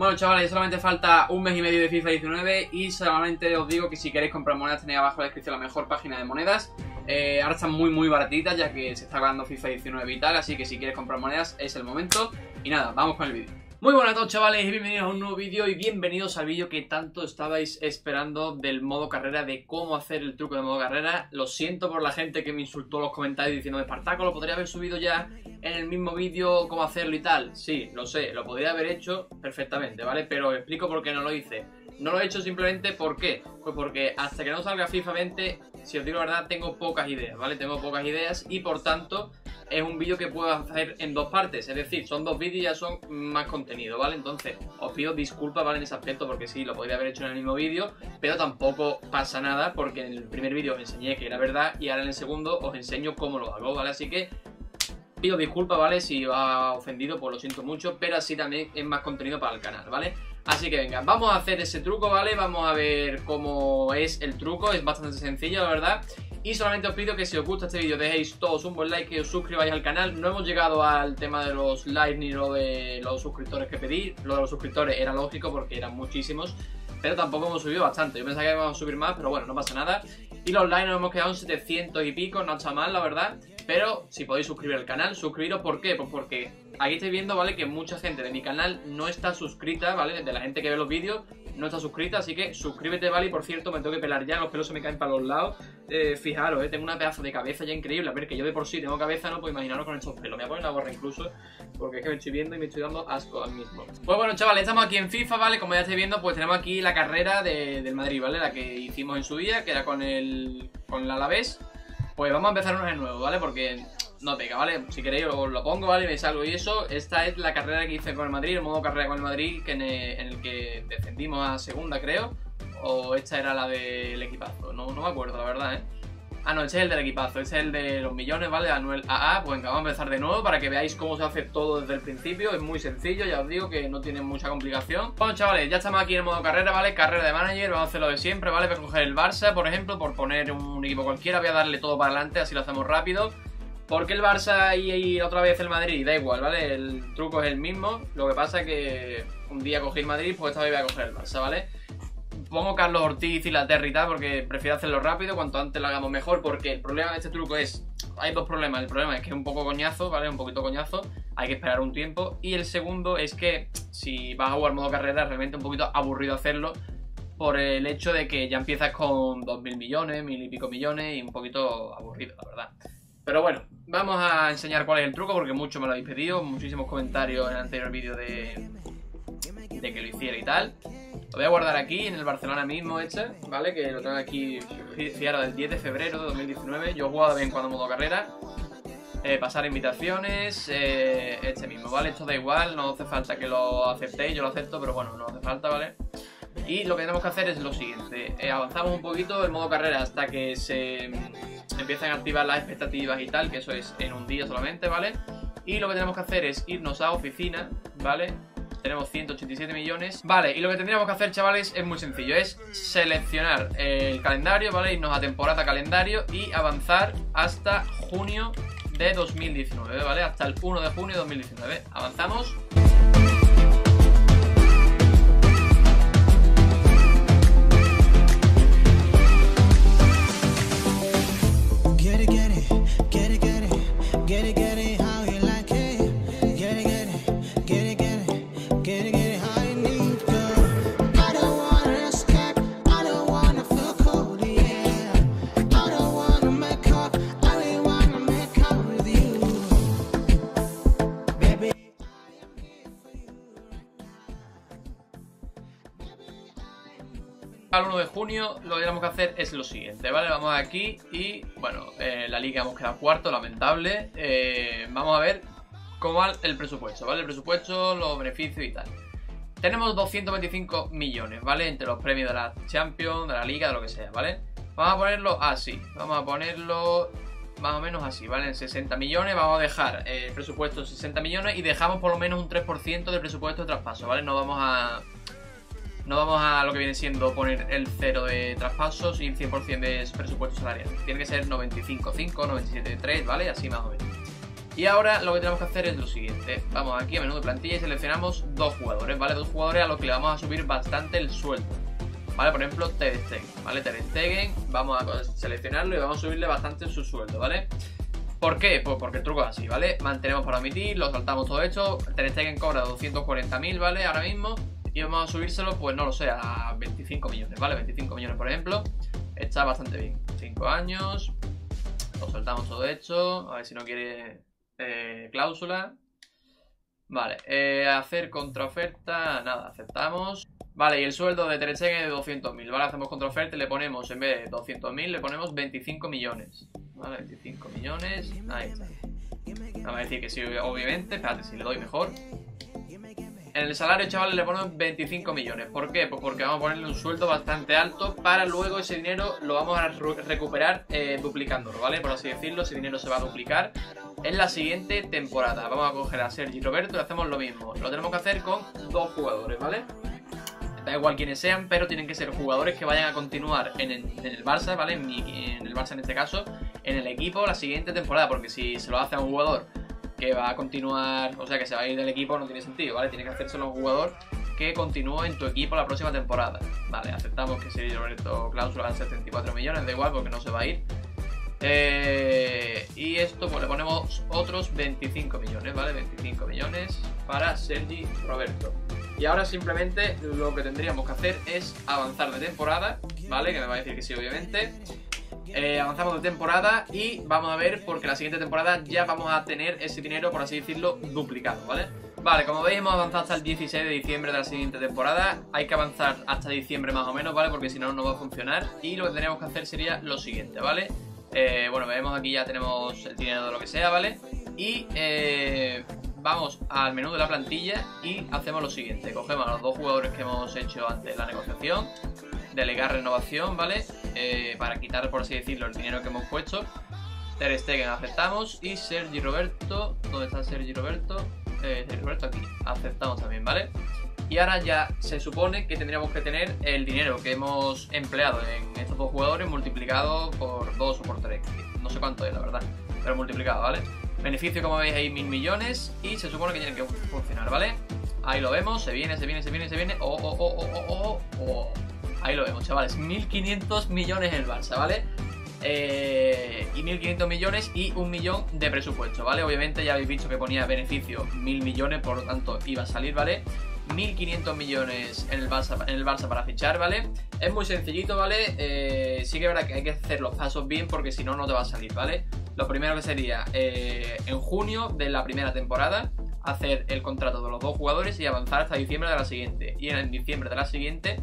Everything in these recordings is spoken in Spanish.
Bueno, chavales, solamente falta un mes y medio de FIFA 19 y solamente os digo que si queréis comprar monedas tenéis abajo en la descripción la mejor página de monedas. Eh, ahora están muy muy baratitas ya que se está acabando FIFA 19 y tal, así que si quieres comprar monedas es el momento. Y nada, vamos con el vídeo. Muy buenas a todos chavales y bienvenidos a un nuevo vídeo y bienvenidos al vídeo que tanto estabais esperando del modo carrera, de cómo hacer el truco de modo carrera. Lo siento por la gente que me insultó en los comentarios diciendo Espartaco, lo podría haber subido ya en el mismo vídeo cómo hacerlo y tal. Sí, lo sé, lo podría haber hecho perfectamente, ¿vale? Pero explico por qué no lo hice. No lo he hecho simplemente ¿por qué? Pues porque hasta que no salga FIFA 20, si os digo la verdad, tengo pocas ideas, ¿vale? Tengo pocas ideas y por tanto es un vídeo que puedo hacer en dos partes, es decir, son dos vídeos y ya son más contenido, ¿vale? Entonces, os pido disculpas, ¿vale? En ese aspecto, porque sí, lo podría haber hecho en el mismo vídeo, pero tampoco pasa nada, porque en el primer vídeo os enseñé que era verdad y ahora en el segundo os enseño cómo lo hago, ¿vale? Así que pido disculpas, ¿vale? Si os ha ofendido, pues lo siento mucho, pero así también es más contenido para el canal, ¿vale? Así que venga, vamos a hacer ese truco, ¿vale? Vamos a ver cómo es el truco, es bastante sencillo, la verdad. Y solamente os pido que si os gusta este vídeo dejéis todos un buen like, que os suscribáis al canal. No hemos llegado al tema de los likes ni lo de los suscriptores que pedí. Lo de los suscriptores era lógico porque eran muchísimos. Pero tampoco hemos subido bastante. Yo pensaba que íbamos a subir más, pero bueno, no pasa nada. Y los likes nos hemos quedado en 700 y pico, no está mal, la verdad. Pero si podéis suscribir al canal, suscribiros. ¿Por qué? Pues porque aquí estáis viendo, ¿vale? Que mucha gente de mi canal no está suscrita, ¿vale? De la gente que ve los vídeos no está suscrita, así que suscríbete, ¿vale? Y por cierto, me tengo que pelar ya, los pelos se me caen para los lados. Eh, fijaros, ¿eh? Tengo una pedazo de cabeza ya increíble. A ver, que yo de por sí tengo cabeza, no puedo imaginaros con estos pelos. Me voy a poner la gorra incluso, porque es que me estoy viendo y me estoy dando asco al mismo. Pues bueno, chavales, estamos aquí en FIFA, ¿vale? Como ya estáis viendo, pues tenemos aquí la carrera de, del Madrid, ¿vale? La que hicimos en su día, que era con el, con el Alavés. Pues vamos a empezar uno de nuevo, ¿vale? Porque no pega, ¿vale? Si queréis lo pongo, ¿vale? Me salgo y eso. Esta es la carrera que hice con el Madrid, el modo carrera con el Madrid, que en, el, que descendimos a segunda, creo. O esta era la del equipazo, no, no me acuerdo, la verdad, ¿eh? Ah, no, este es el del equipazo, este es el de los millones, ¿vale? Anuel AA, pues venga, vamos a empezar de nuevo para que veáis cómo se hace todo desde el principio. Es muy sencillo, ya os digo que no tiene mucha complicación. Bueno, chavales, ya estamos aquí en el modo carrera, ¿vale? Carrera de manager, vamos a hacer lo de siempre, ¿vale? Voy a coger el Barça, por ejemplo, por poner un equipo cualquiera, voy a darle todo para adelante, así lo hacemos rápido. ¿Por qué el Barça y, otra vez el Madrid? Da igual, ¿vale? El truco es el mismo. Lo que pasa es que un día cogí el Madrid, pues esta vez voy a coger el Barça, ¿vale? Pongo Carlos Ortiz y la y tal porque prefiero hacerlo rápido, cuanto antes lo hagamos mejor, porque el problema de este truco es... Hay dos problemas. El problema es que es un poco coñazo, ¿vale? Un poquito coñazo. Hay que esperar un tiempo. Y el segundo es que si vas a jugar modo carrera, realmente un poquito aburrido hacerlo por el hecho de que ya empiezas con 2.000 millones, mil y pico millones y un poquito aburrido, la verdad. Pero bueno, vamos a enseñar cuál es el truco porque mucho me lo habéis pedido, muchísimos comentarios en el anterior vídeo de, que lo hiciera y tal. Lo voy a guardar aquí en el Barcelona mismo este, ¿vale? Que lo tengo aquí, fijaros, del 10 de febrero de 2019. Yo he jugado bien cuando modo carrera. Eh, pasar invitaciones, eh, este mismo, ¿vale? Esto da igual, no hace falta que lo aceptéis, yo lo acepto, pero bueno, no hace falta, ¿vale? Y lo que tenemos que hacer es lo siguiente, eh, avanzamos un poquito el modo carrera hasta que se empiezan a activar las expectativas y tal, que eso es en un día solamente, ¿vale? Y lo que tenemos que hacer es irnos a oficina, ¿vale? Tenemos 187 millones. Vale, y lo que tendríamos que hacer, chavales, es muy sencillo. Es seleccionar el calendario, ¿vale? Irnos a temporada calendario y avanzar hasta junio de 2019, ¿vale? Hasta el 1 de junio de 2019. Avanzamos. Al 1 de junio lo que tenemos que hacer es lo siguiente, ¿vale? Vamos aquí y, bueno, eh, la liga hemos quedado cuarto, lamentable. Eh, vamos a ver cómo va el presupuesto, ¿vale? El presupuesto, los beneficios y tal. Tenemos 225 millones, ¿vale? Entre los premios de la Champions, de la Liga, de lo que sea, ¿vale? Vamos a ponerlo así, vamos a ponerlo más o menos así, ¿vale? En 60 millones vamos a dejar el presupuesto en 60 millones y dejamos por lo menos un 3% del presupuesto de traspaso, ¿vale? No vamos a no vamos a lo que viene siendo poner el cero de traspasos y el 100% de presupuesto salarial. Tiene que ser 95,5, 97,3, ¿vale? Así más o menos. Y ahora lo que tenemos que hacer es lo siguiente. Vamos aquí a menú de plantilla y seleccionamos dos jugadores, ¿vale? Dos jugadores a los que le vamos a subir bastante el sueldo. ¿Vale? Por ejemplo, Ter Stegen, ¿vale? Ter vamos a seleccionarlo y vamos a subirle bastante su sueldo, ¿vale? ¿Por qué? Pues porque el truco es así, ¿vale? Mantenemos para omitir, lo saltamos todo hecho. Ter Stegen cobra 240.000, ¿vale? Ahora mismo. Y vamos a subírselo, pues no lo sé, a 25 millones, ¿vale? 25 millones, por ejemplo. Está bastante bien. 5 años. Lo soltamos todo hecho. A ver si no quiere eh, cláusula. Vale, eh, hacer contraoferta, nada, aceptamos. Vale, y el sueldo de Ter Stegen es de 200.000, ¿vale? Hacemos contraoferta y le ponemos, en vez de 200.000, le ponemos 25 millones. Vale, 25 millones, ahí está. Vamos a decir que sí, obviamente, espérate, si le doy mejor. En el salario, chavales, le ponemos 25 millones. ¿Por qué? Pues porque vamos a ponerle un sueldo bastante alto para luego ese dinero lo vamos a recuperar eh, duplicándolo, ¿vale? Por así decirlo, ese dinero se va a duplicar en la siguiente temporada. Vamos a coger a Sergi Roberto y hacemos lo mismo. Lo tenemos que hacer con dos jugadores, ¿vale? Da igual quienes sean, pero tienen que ser jugadores que vayan a continuar en el, Barça, ¿vale? En, en el Barça en este caso, en el equipo la siguiente temporada, porque si se lo hace a un jugador que va a continuar, o sea, que se va a ir del equipo, no tiene sentido, ¿vale? Tiene que hacérselo a un jugador que continúe en tu equipo la próxima temporada. Vale, aceptamos que Sergi Roberto cláusula de 74 millones, da igual porque no se va a ir. Eh, y esto pues le ponemos otros 25 millones, ¿vale? 25 millones para Sergi Roberto. Y ahora simplemente lo que tendríamos que hacer es avanzar de temporada, ¿vale? Que me va a decir que sí, obviamente. Eh, avanzamos de temporada y vamos a ver porque la siguiente temporada ya vamos a tener ese dinero, por así decirlo, duplicado, ¿vale? Vale, como veis hemos avanzado hasta el 16 de diciembre de la siguiente temporada Hay que avanzar hasta diciembre más o menos, ¿vale? Porque si no, no va a funcionar Y lo que tenemos que hacer sería lo siguiente, ¿vale? Eh, bueno, vemos aquí ya tenemos el dinero de lo que sea, ¿vale? Y eh, vamos al menú de la plantilla y hacemos lo siguiente. Cogemos a los dos jugadores que hemos hecho antes la negociación, delegar renovación, ¿vale? Eh, para quitar, por así decirlo, el dinero que hemos puesto. Ter Stegen aceptamos y Sergi Roberto, ¿dónde está Sergi Roberto? Sergi Roberto aquí, aceptamos también, ¿vale? Y ahora ya se supone que tendríamos que tener el dinero que hemos empleado en estos dos jugadores multiplicado por 2 o por 3. No sé cuánto es, la verdad, pero multiplicado, ¿vale? Beneficio, como veis, ahí mil millones y se supone que tienen que funcionar, ¿vale? Ahí lo vemos, se viene, se viene, se viene, se viene. Oh, oh, oh, oh, oh, oh. Ahí lo vemos, chavales. 1.500 millones el Barça, ¿vale? Eh, y 1.500 millones y un millón de presupuesto, ¿vale? Obviamente ya habéis visto que ponía beneficio 1.000 millones, por lo tanto iba a salir, ¿vale? 1.500 millones en el, Barça, en el Barça para fichar, ¿vale? Es muy sencillito, ¿vale? Eh, sí que es verdad que hay que hacer los pasos bien porque si no, no te va a salir, ¿vale? Lo primero que sería eh, en junio de la primera temporada hacer el contrato de los dos jugadores y avanzar hasta diciembre de la siguiente. Y en diciembre de la siguiente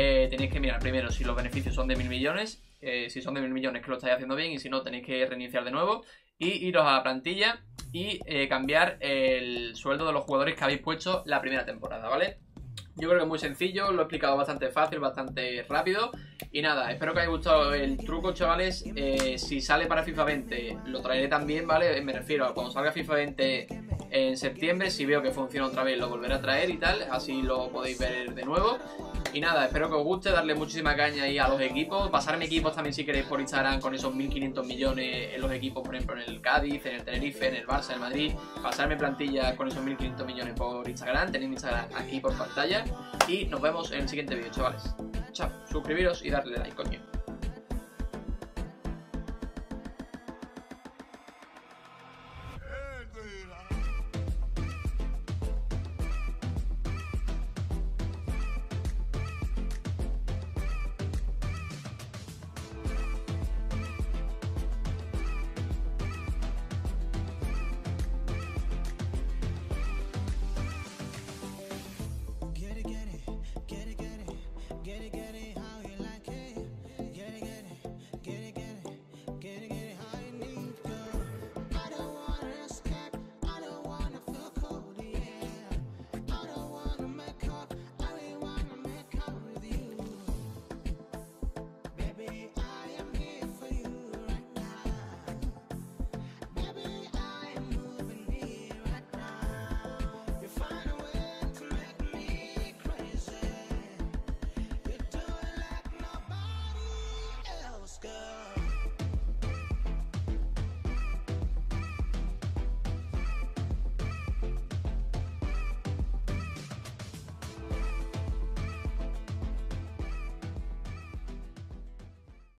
eh, tenéis que mirar primero si los beneficios son de mil millones. si son de mil millones que lo estáis haciendo bien y si no tenéis que reiniciar de nuevo y iros a la plantilla y eh, cambiar el sueldo de los jugadores que habéis puesto la primera temporada, ¿vale? Yo creo que es muy sencillo, lo he explicado bastante fácil, bastante rápido. Y nada, espero que haya gustado el truco, chavales. Eh, si sale para FIFA 20, lo traeré también, ¿vale? Me refiero a cuando salga FIFA 20 en septiembre, si veo que funciona otra vez, lo volveré a traer y tal. Así lo podéis ver de nuevo. Y nada, espero que os guste, darle muchísima caña ahí a los equipos. Pasarme equipos también si queréis por Instagram con esos 1500 millones en los equipos, por ejemplo, en el Cádiz, en el Tenerife, en el Barça, en el Madrid. Pasarme plantilla con esos 1500 millones por Instagram. Tenéis mi Instagram aquí por pantalla. Y nos vemos en el siguiente vídeo, chavales. Chao, suscribiros y darle like, coño.